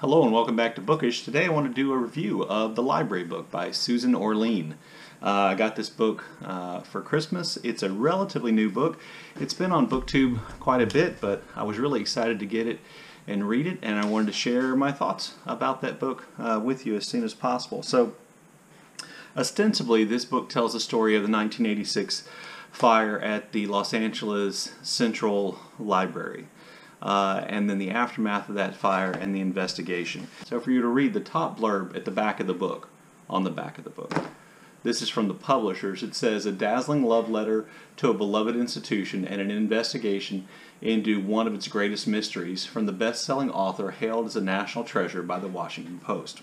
Hello and welcome back to Bookish. Today I want to do a review of The Library Book by Susan Orlean. Uh, I got this book uh, for Christmas. It's a relatively new book. It's been on BookTube quite a bit, but I was really excited to get it and read it, and I wanted to share my thoughts about that book uh, with you as soon as possible. So, ostensibly, this book tells the story of the 1986 fire at the Los Angeles Central Library uh, and then the aftermath of that fire and the investigation. So for you to read the top blurb at the back of the book, on the back of the book. This is from the publishers. It says, A dazzling love letter to a beloved institution and an investigation into one of its greatest mysteries from the best selling author hailed as a national treasure by the Washington Post.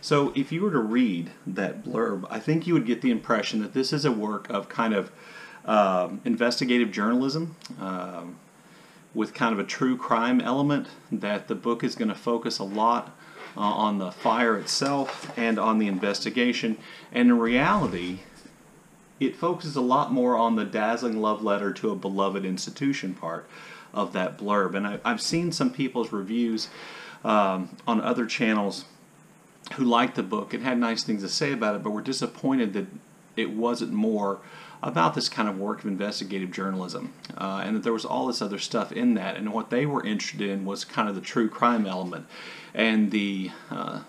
So, if you were to read that blurb, I think you would get the impression that this is a work of kind of uh, investigative journalism. Uh, with kind of a true crime element that the book is going to focus a lot uh, on the fire itself and on the investigation. And in reality, it focuses a lot more on the dazzling love letter to a beloved institution part of that blurb. And I, have seen some people's reviews um, on other channels who liked the book and had nice things to say about it, but were disappointed that it wasn't more about this kind of work of investigative journalism, uh, and that there was all this other stuff in that. And what they were interested in was kind of the true crime element and the uh,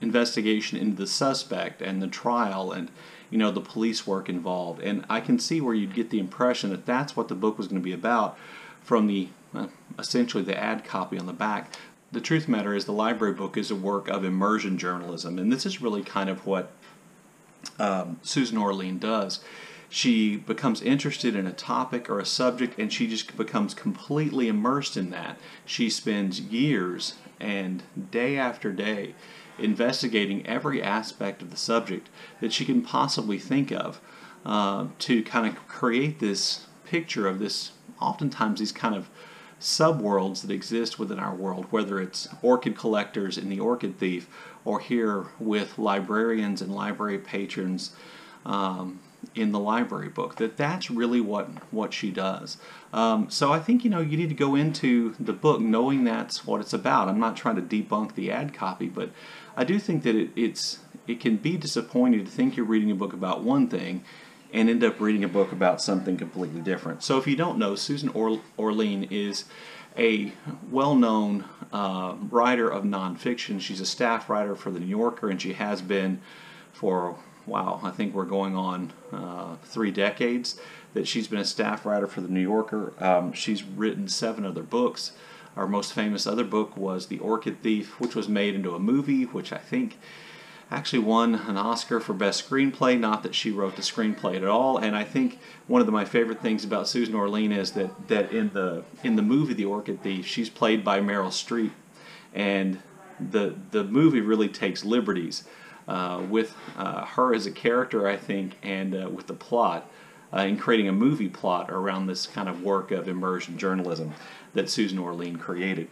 investigation into the suspect and the trial and you know the police work involved. And I can see where you'd get the impression that that's what the book was going to be about from the uh, essentially the ad copy on the back. The truth matter is the library book is a work of immersion journalism, and this is really kind of what um, Susan Orlean does she becomes interested in a topic or a subject and she just becomes completely immersed in that. She spends years and day after day investigating every aspect of the subject that she can possibly think of uh, to kind of create this picture of this, oftentimes, these kind of subworlds that exist within our world, whether it's orchid collectors in the Orchid Thief or here with librarians and library patrons. Um, in the library book that that's really what what she does. Um, so i think you know you need to go into the book knowing that's what it's about. I'm not trying to debunk the ad copy but i do think that it, it's it can be disappointing to think you're reading a book about one thing and end up reading a book about something completely different. So if you don't know susan or- orlean is a well-known uh, writer of nonfiction. She's a staff writer for the new yorker and she has been for wow, I think we're going on uh, three decades that she's been a staff writer for the New Yorker. Um, she's written seven other books. Our most famous other book was The Orchid Thief, which was made into a movie, which I think actually won an Oscar for Best Screenplay. Not that she wrote the screenplay at all. And I think one of the, my favorite things about Susan Orlean is that, that in the in the movie The Orchid Thief, she's played by Meryl Streep, and the the movie really takes liberties uh, with uh, her as a character, I think, and uh, with the plot, uh, in creating a movie plot around this kind of work of immersion journalism that Susan Orlean created.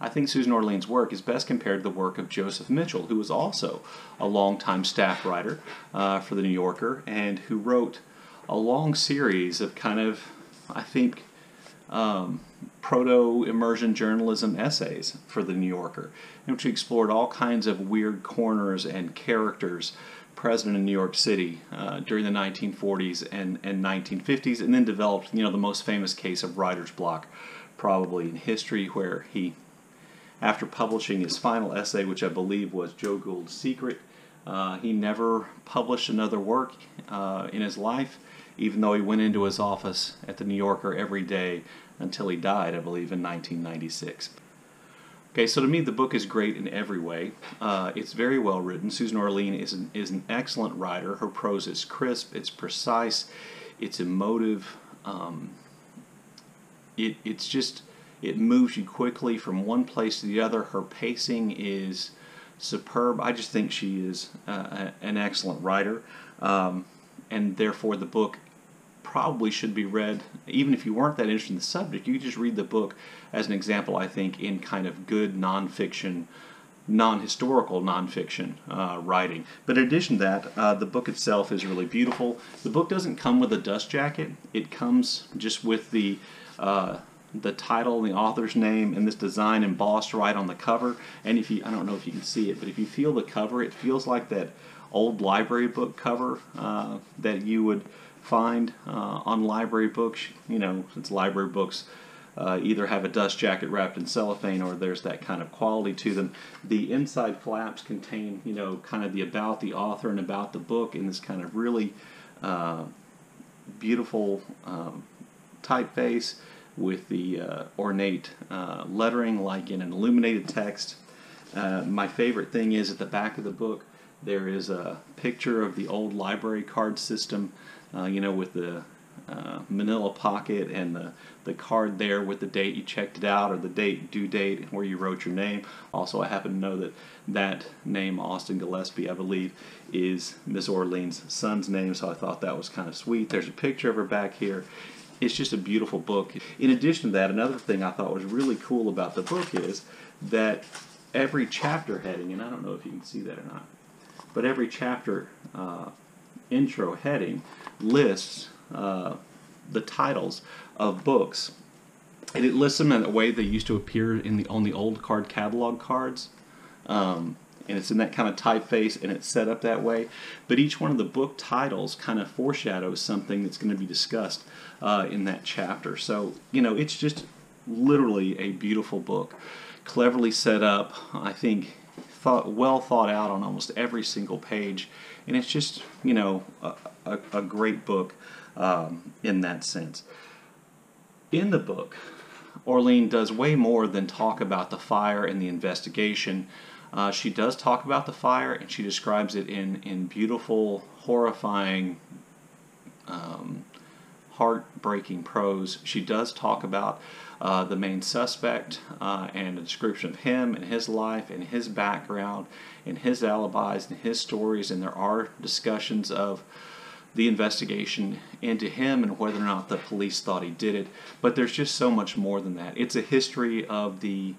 I think Susan Orlean's work is best compared to the work of Joseph Mitchell, who was also a longtime staff writer uh, for The New Yorker and who wrote a long series of kind of, I think, um, proto immersion journalism essays for The New Yorker, in which he explored all kinds of weird corners and characters present in New York City uh, during the 1940s and, and 1950s, and then developed you know the most famous case of writer's block probably in history, where he, after publishing his final essay, which I believe was Joe Gould's Secret, uh, he never published another work uh, in his life even though he went into his office at the New Yorker every day until he died, I believe, in 1996. Okay, so to me, the book is great in every way. Uh, it's very well written. Susan Orlean is an, is an excellent writer. Her prose is crisp, it's precise, it's emotive. Um, it, it's just, it moves you quickly from one place to the other. Her pacing is superb. I just think she is uh, an excellent writer. Um, and therefore, the book probably should be read, even if you weren't that interested in the subject, you could just read the book as an example, I think, in kind of good nonfiction, non historical nonfiction uh, writing. But in addition to that, uh, the book itself is really beautiful. The book doesn't come with a dust jacket, it comes just with the uh, the title, and the author's name, and this design embossed right on the cover. And if you, I don't know if you can see it, but if you feel the cover, it feels like that old library book cover uh, that you would find uh, on library books. You know, since library books uh, either have a dust jacket wrapped in cellophane or there's that kind of quality to them. The inside flaps contain, you know, kind of the about the author and about the book in this kind of really uh, beautiful um, typeface with the uh, ornate uh, lettering like in an illuminated text. Uh, my favorite thing is at the back of the book there is a picture of the old library card system, uh, you know, with the uh, manila pocket and the, the card there with the date you checked it out or the date due date where you wrote your name. Also, I happen to know that that name, Austin Gillespie, I believe, is Miss Orlean's son's name, so I thought that was kind of sweet. There's a picture of her back here. It's just a beautiful book. In addition to that, another thing I thought was really cool about the book is that every chapter heading, and I don't know if you can see that or not, but every chapter uh, intro heading lists uh, the titles of books, and it lists them in a way they used to appear in the on the old card catalog cards. Um, and it's in that kind of typeface and it's set up that way. But each one of the book titles kind of foreshadows something that's going to be discussed uh, in that chapter. So, you know, it's just literally a beautiful book, cleverly set up. I think thought well thought out on almost every single page, and it's just you know a, a, a great book um, in that sense. In the book, Orlean does way more than talk about the fire and the investigation. Uh, she does talk about the fire and she describes it in, in beautiful, horrifying, um, heartbreaking prose. She does talk about uh, the main suspect uh, and a description of him and his life and his background and his alibis and his stories. And there are discussions of the investigation into him and whether or not the police thought he did it. But there's just so much more than that. It's a history of the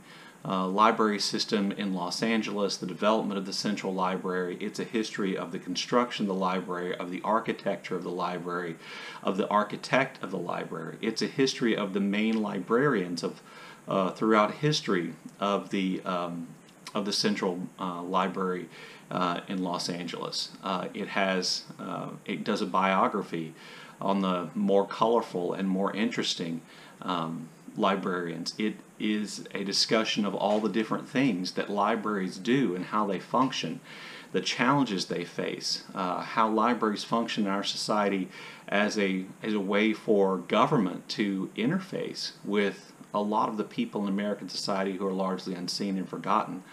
uh, library system in Los Angeles, the development of the Central Library. It's a history of the construction of the library, of the architecture of the library, of the architect of the library. It's a history of the main librarians of uh, throughout history of the um, of the Central uh, Library uh, in Los Angeles. Uh, it has uh, it does a biography on the more colorful and more interesting um, librarians. It is a discussion of all the different things that libraries do and how they function, the challenges they face, uh, how libraries function in our society as a as a way for government to interface with a lot of the people in American society who are largely unseen and forgotten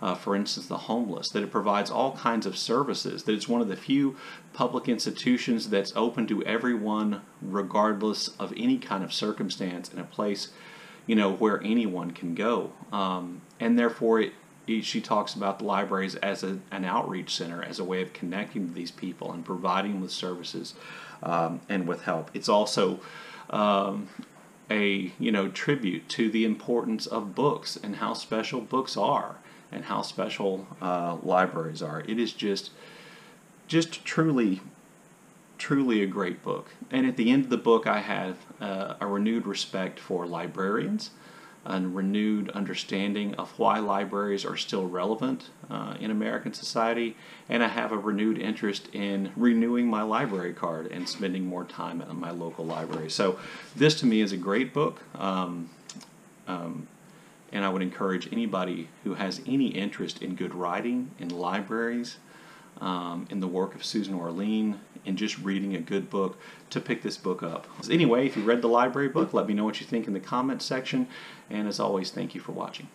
uh, for instance, the homeless, that it provides all kinds of services, that it's one of the few public institutions that's open to everyone regardless of any kind of circumstance in a place, you know, where anyone can go. Um, and therefore, it, it, she talks about the libraries as a, an outreach center, as a way of connecting to these people and providing with services um, and with help. It's also um, a you know tribute to the importance of books and how special books are and how special uh, libraries are. It is just, just truly, truly a great book. And at the end of the book, I have uh, a renewed respect for librarians, a renewed understanding of why libraries are still relevant uh, in American society, and I have a renewed interest in renewing my library card and spending more time at my local library. So, this to me is a great book. Um, um, and I would encourage anybody who has any interest in good writing, in libraries, um, in the work of Susan Orlean, in just reading a good book, to pick this book up. Anyway, if you read the library book, let me know what you think in the comments section. And as always, thank you for watching.